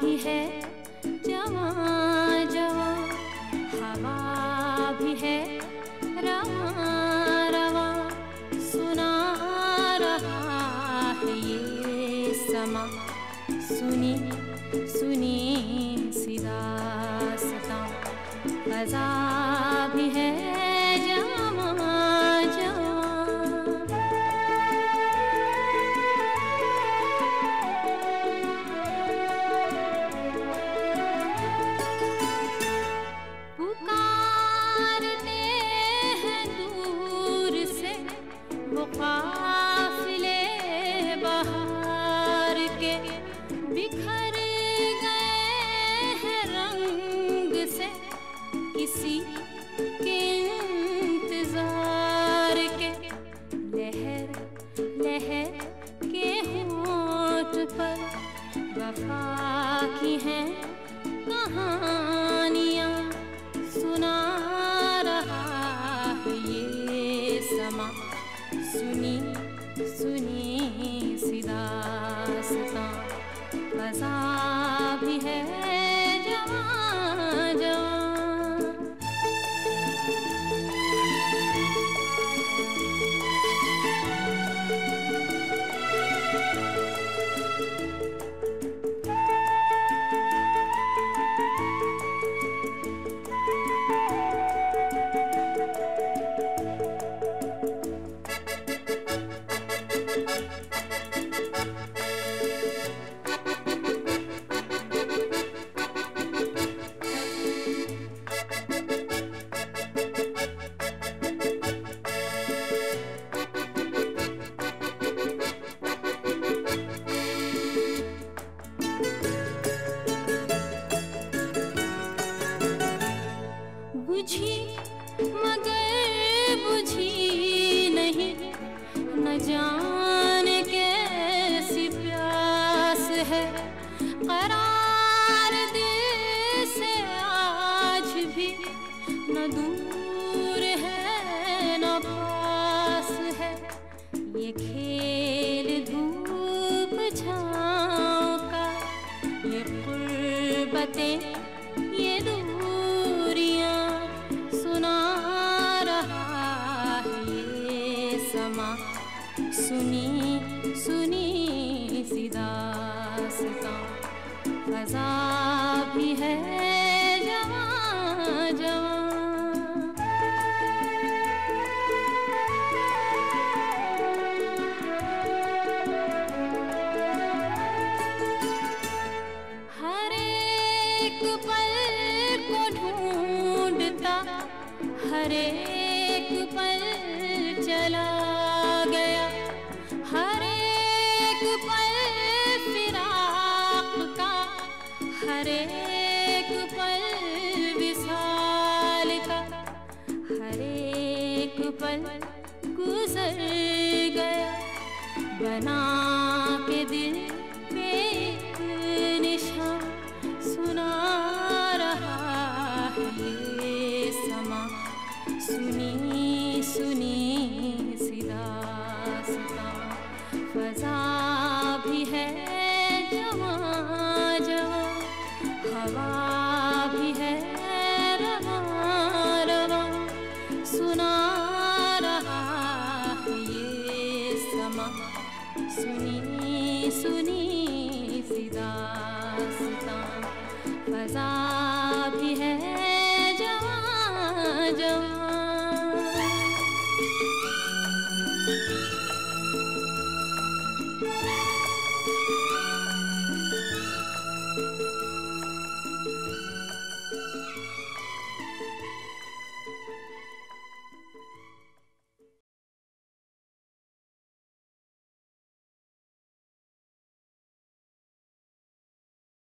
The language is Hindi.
भी है, जवा जवा। हवा भी है, रवा रवा। सुना रहा है ये समा। सुनी सुनी सिदा सता। काफिले बहार के बिखर गए हैं रंग से किसी के इंतज़ार के। लहर लहर के होठ पर वफा की हैं कहाँ बुझी नहीं। न जान कैसी प्यास है। करार दिल से आज भी न दूर है, न पास है। ये खेल धूप छाँव का ये गुर्बतें सुनी सुनी सिदास दासता। फजा भी है जवा जवा हर एक पल चला। हर पल विशाल का हर एक पल गुजर गया बना हवा भी है सुना रहा सुनी सुनी सिदा फजा